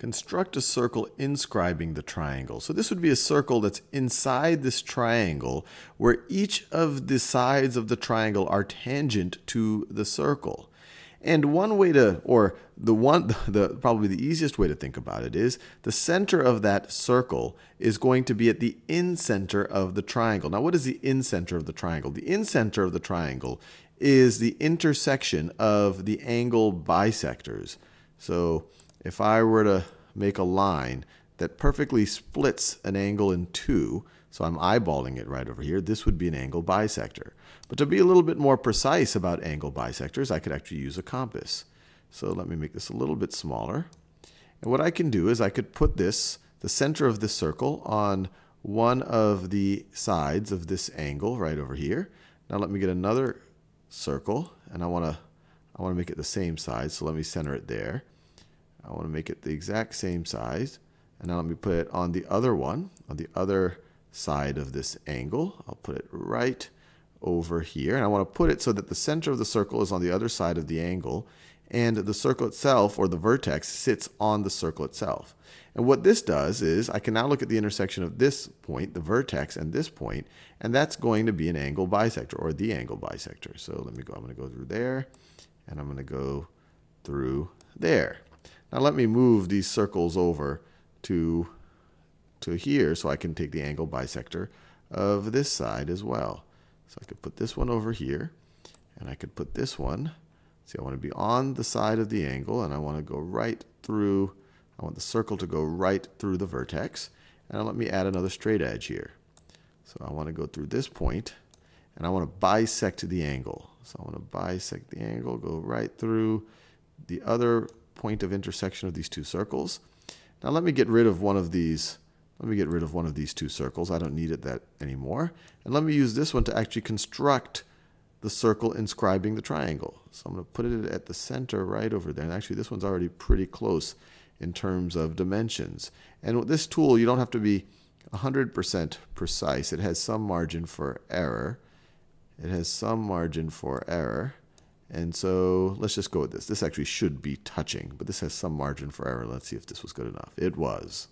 construct a circle inscribing the triangle. So this would be a circle that's inside this triangle where each of the sides of the triangle are tangent to the circle. And one way to, or the one, the probably the easiest way to think about it is the center of that circle is going to be at the incenter of the triangle. Now, what is the incenter of the triangle? The incenter of the triangle is the intersection of the angle bisectors. So if I were to make a line that perfectly splits an angle in two, so I'm eyeballing it right over here, this would be an angle bisector. But to be a little bit more precise about angle bisectors, I could actually use a compass. So let me make this a little bit smaller. And what I can do is I could put this, the center of this circle, on one of the sides of this angle right over here. Now let me get another circle, and I want to I want to make it the same size, so let me center it there. I want to make it the exact same size. And now let me put it on the other one, on the other side of this angle. I'll put it right over here. And I want to put it so that the center of the circle is on the other side of the angle. And the circle itself, or the vertex, sits on the circle itself. And what this does is I can now look at the intersection of this point, the vertex, and this point, and that's going to be an angle bisector, or the angle bisector. So let me go, I'm going to go through there, and I'm going to go through there. Now let me move these circles over to, to here so I can take the angle bisector of this side as well. So I could put this one over here, and I could put this one. See, I want to be on the side of the angle, and I want to go right through, I want the circle to go right through the vertex. And let me add another straight edge here. So I want to go through this point, and I want to bisect the angle. So I want to bisect the angle, go right through the other point of intersection of these two circles. Now let me get rid of one of these. Let me get rid of one of these two circles. I don't need it that anymore. And let me use this one to actually construct the circle inscribing the triangle. So I'm going to put it at the center right over there. And actually, this one's already pretty close in terms of dimensions. And with this tool, you don't have to be 100% precise. It has some margin for error. It has some margin for error. And so let's just go with this. This actually should be touching, but this has some margin for error. Let's see if this was good enough. It was.